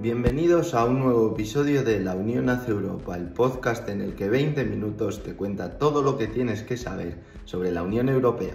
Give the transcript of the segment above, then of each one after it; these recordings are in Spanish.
Bienvenidos a un nuevo episodio de La Unión hacia Europa, el podcast en el que 20 minutos te cuenta todo lo que tienes que saber sobre la Unión Europea.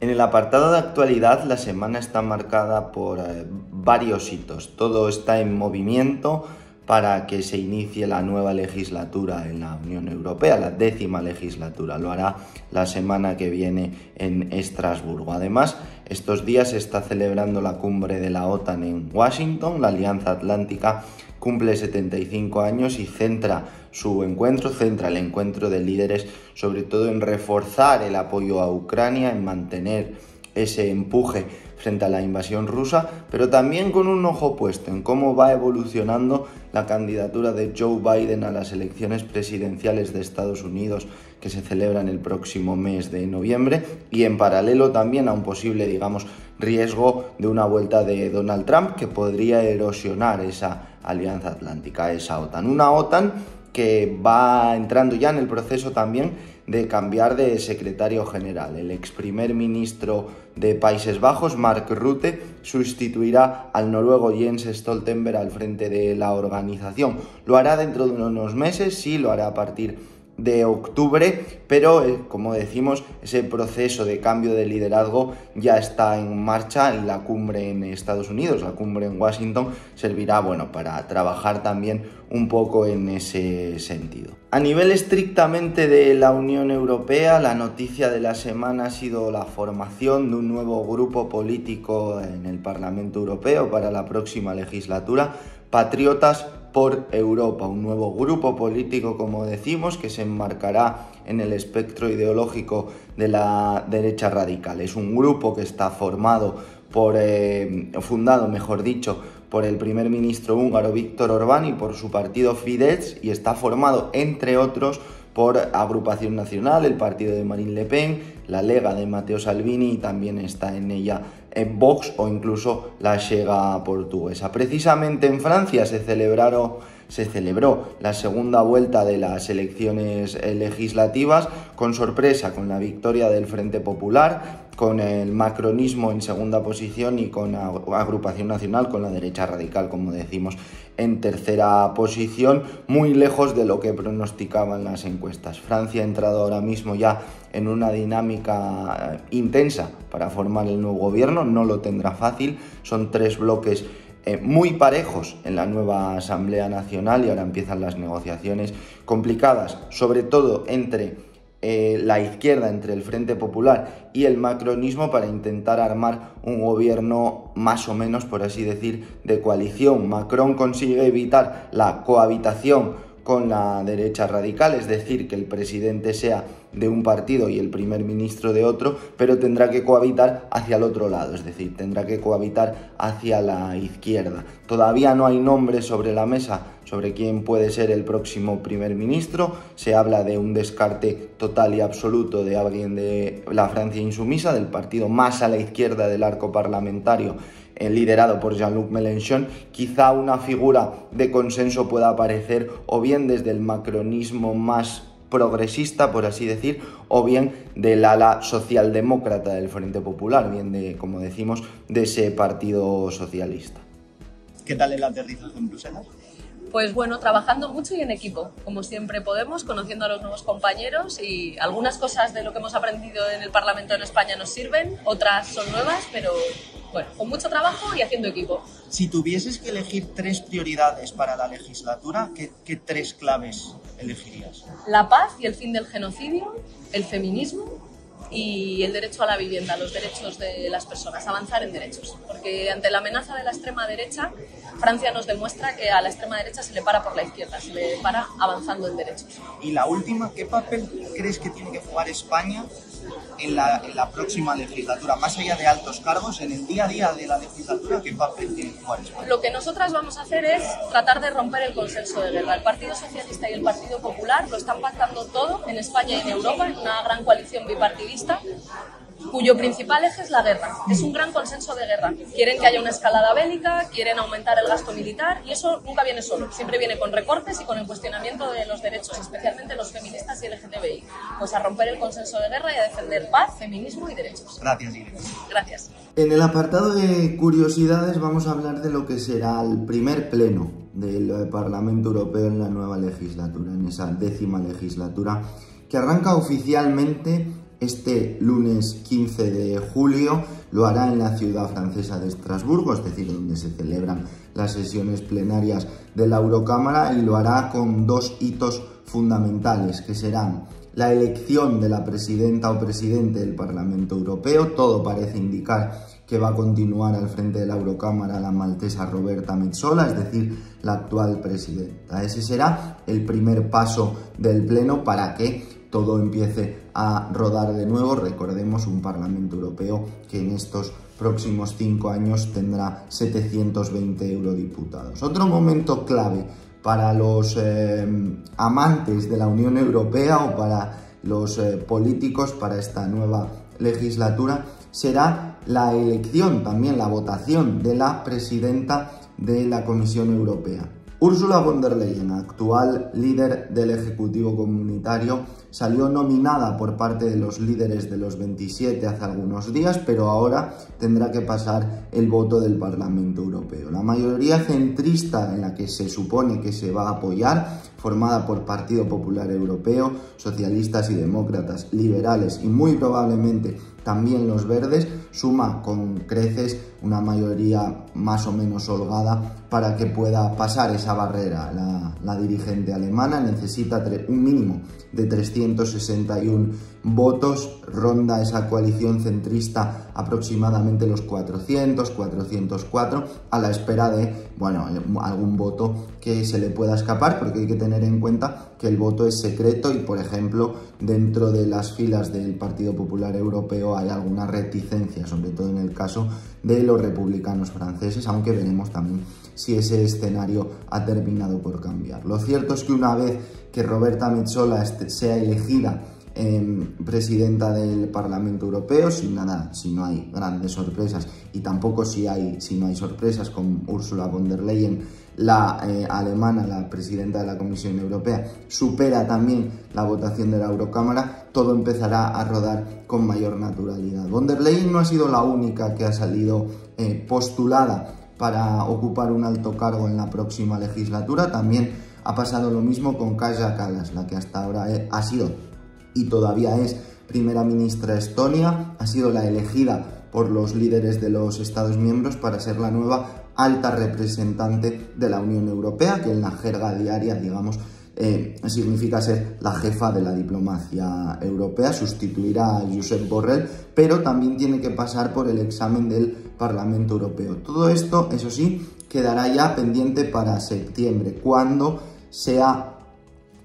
En el apartado de actualidad, la semana está marcada por eh, varios hitos. Todo está en movimiento para que se inicie la nueva legislatura en la Unión Europea, la décima legislatura. Lo hará la semana que viene en Estrasburgo. Además, estos días se está celebrando la cumbre de la OTAN en Washington. La Alianza Atlántica cumple 75 años y centra su encuentro, centra el encuentro de líderes sobre todo en reforzar el apoyo a Ucrania, en mantener ese empuje frente a la invasión rusa, pero también con un ojo puesto en cómo va evolucionando la candidatura de Joe Biden a las elecciones presidenciales de Estados Unidos que se celebran el próximo mes de noviembre y en paralelo también a un posible, digamos, riesgo de una vuelta de Donald Trump que podría erosionar esa alianza atlántica, esa OTAN. Una OTAN que va entrando ya en el proceso también de cambiar de secretario general. El ex primer ministro de Países Bajos, Mark Rutte, sustituirá al noruego Jens Stoltenberg al frente de la organización. Lo hará dentro de unos meses, sí, lo hará a partir de octubre, pero eh, como decimos, ese proceso de cambio de liderazgo ya está en marcha y la cumbre en Estados Unidos, la cumbre en Washington, servirá bueno, para trabajar también un poco en ese sentido. A nivel estrictamente de la Unión Europea, la noticia de la semana ha sido la formación de un nuevo grupo político en el Parlamento Europeo para la próxima legislatura, Patriotas por Europa, un nuevo grupo político, como decimos, que se enmarcará en el espectro ideológico de la derecha radical. Es un grupo que está formado por, eh, fundado, mejor dicho, por el primer ministro húngaro Víctor Orbán y por su partido Fidesz y está formado, entre otros, por Agrupación Nacional, el partido de Marine Le Pen, la Lega de Matteo Salvini y también está en ella en Vox o incluso la Lega portuguesa. Precisamente en Francia se celebraron se celebró la segunda vuelta de las elecciones eh, legislativas con sorpresa, con la victoria del Frente Popular, con el macronismo en segunda posición y con agrupación nacional, con la derecha radical, como decimos, en tercera posición, muy lejos de lo que pronosticaban las encuestas. Francia ha entrado ahora mismo ya en una dinámica eh, intensa para formar el nuevo gobierno, no lo tendrá fácil, son tres bloques eh, muy parejos en la nueva Asamblea Nacional y ahora empiezan las negociaciones complicadas, sobre todo entre eh, la izquierda, entre el Frente Popular y el macronismo para intentar armar un gobierno más o menos, por así decir, de coalición. Macron consigue evitar la cohabitación con la derecha radical, es decir, que el presidente sea de un partido y el primer ministro de otro, pero tendrá que cohabitar hacia el otro lado, es decir, tendrá que cohabitar hacia la izquierda. Todavía no hay nombre sobre la mesa sobre quién puede ser el próximo primer ministro, se habla de un descarte total y absoluto de alguien de la Francia insumisa, del partido más a la izquierda del arco parlamentario eh, liderado por Jean-Luc Mélenchon, quizá una figura de consenso pueda aparecer o bien desde el macronismo más progresista, por así decir, o bien del ala socialdemócrata del Frente Popular, bien de, como decimos, de ese partido socialista. ¿Qué tal el aterrizaje en Bruselas? Pues bueno, trabajando mucho y en equipo, como siempre podemos, conociendo a los nuevos compañeros y algunas cosas de lo que hemos aprendido en el Parlamento en España nos sirven, otras son nuevas, pero bueno, con mucho trabajo y haciendo equipo. Si tuvieses que elegir tres prioridades para la legislatura, ¿qué, qué tres claves elegirías? La paz y el fin del genocidio, el feminismo y el derecho a la vivienda, los derechos de las personas, avanzar en derechos. Porque ante la amenaza de la extrema derecha, Francia nos demuestra que a la extrema derecha se le para por la izquierda, se le para avanzando en derechos. Y la última, ¿qué papel crees que tiene que jugar España en la, en la, próxima legislatura, más allá de altos cargos, en el día a día de la legislatura, ¿qué papel tiene que jugar España? Lo que nosotras vamos a hacer es tratar de romper el consenso de guerra. El Partido Socialista y el Partido Popular lo están pactando todo en España y en Europa, en una gran coalición bipartidista cuyo principal eje es la guerra. Es un gran consenso de guerra. Quieren que haya una escalada bélica, quieren aumentar el gasto militar y eso nunca viene solo, siempre viene con recortes y con el cuestionamiento de los derechos, especialmente los feministas y LGTBI. Pues a romper el consenso de guerra y a defender paz, feminismo y derechos. Gracias, Irene. Gracias. En el apartado de curiosidades vamos a hablar de lo que será el primer pleno del Parlamento Europeo en la nueva legislatura, en esa décima legislatura, que arranca oficialmente este lunes 15 de julio lo hará en la ciudad francesa de Estrasburgo, es decir, donde se celebran las sesiones plenarias de la Eurocámara y lo hará con dos hitos fundamentales que serán la elección de la presidenta o presidente del Parlamento Europeo. Todo parece indicar que va a continuar al frente de la Eurocámara la maltesa Roberta Metsola, es decir, la actual presidenta. Ese será el primer paso del Pleno para que todo empiece a rodar de nuevo. Recordemos un Parlamento Europeo que en estos próximos cinco años tendrá 720 eurodiputados. Otro momento clave para los eh, amantes de la Unión Europea o para los eh, políticos para esta nueva legislatura será la elección, también la votación de la presidenta de la Comisión Europea. Ursula von der Leyen, actual líder del Ejecutivo Comunitario, salió nominada por parte de los líderes de los 27 hace algunos días, pero ahora tendrá que pasar el voto del Parlamento Europeo. La mayoría centrista en la que se supone que se va a apoyar, formada por Partido Popular Europeo, socialistas y demócratas, liberales y muy probablemente también los verdes, suma con creces una mayoría más o menos holgada para que pueda pasar esa barrera. La, dirigente alemana necesita un mínimo de 361 votos, ronda esa coalición centrista aproximadamente los 400, 404, a la espera de, bueno, algún voto que se le pueda escapar, porque hay que tener en cuenta que el voto es secreto y, por ejemplo, dentro de las filas del Partido Popular Europeo hay alguna reticencia, sobre todo en el caso de los republicanos franceses, aunque veremos también si ese escenario ha terminado por cambiar. Lo cierto es que una vez que Roberta Metsola sea elegida Em, presidenta del Parlamento Europeo, sin nada, si no hay grandes sorpresas y tampoco si, si no hay sorpresas con Ursula von der Leyen, la eh, alemana, la presidenta de la Comisión Europea, supera también la votación de la Eurocámara, todo empezará a rodar con mayor naturalidad. Von der Leyen no ha sido la única que ha salido eh, postulada para ocupar un alto cargo en la próxima legislatura, también ha pasado lo mismo con Kaja Kallas, la que hasta ahora ha sido y todavía es primera ministra Estonia, ha sido la elegida por los líderes de los Estados miembros para ser la nueva alta representante de la Unión Europea, que en la jerga diaria, digamos, eh, significa ser la jefa de la diplomacia europea, sustituirá a Josep Borrell, pero también tiene que pasar por el examen del Parlamento Europeo. Todo esto, eso sí, quedará ya pendiente para septiembre, cuando sea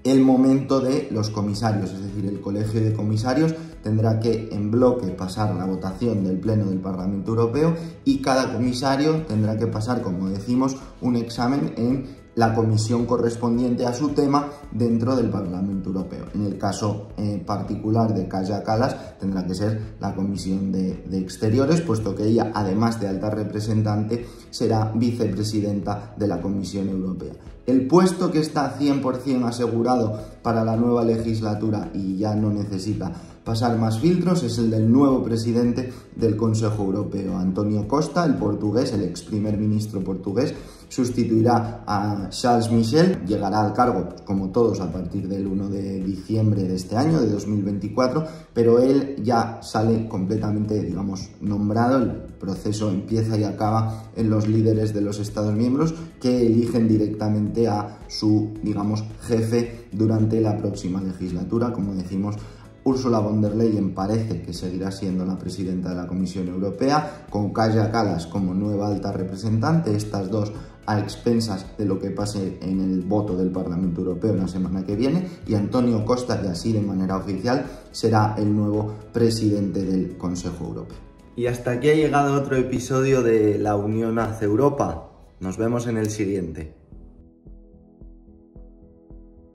el momento de los comisarios, es decir, el colegio de comisarios tendrá que en bloque pasar la votación del Pleno del Parlamento Europeo y cada comisario tendrá que pasar, como decimos, un examen en la comisión correspondiente a su tema dentro del Parlamento Europeo. En el caso eh, particular de Kaya Kalas tendrá que ser la Comisión de, de, Exteriores, puesto que ella, además de alta representante, será vicepresidenta de la Comisión Europea. El puesto que está 100% asegurado para la nueva legislatura y ya no necesita pasar más filtros es el del nuevo presidente del Consejo Europeo, Antonio Costa, el portugués, el ex primer ministro portugués, sustituirá a Charles Michel, llegará al cargo, como todos, a partir del 1 de diciembre de este año, de 2024, pero él ya sale completamente, digamos, nombrado, el proceso empieza y acaba en los líderes de los Estados miembros que eligen directamente a su, digamos, jefe durante la próxima legislatura, como decimos, Ursula von der Leyen parece que seguirá siendo la presidenta de la Comisión Europea, con Kaya Kallas como nueva alta representante, estas dos a expensas de lo que pase en el voto del Parlamento Europeo la semana que viene, y Antonio Costa, y así de manera oficial, será el nuevo presidente del Consejo Europeo. Y hasta aquí ha llegado otro episodio de La Unión hace Europa. Nos vemos en el siguiente.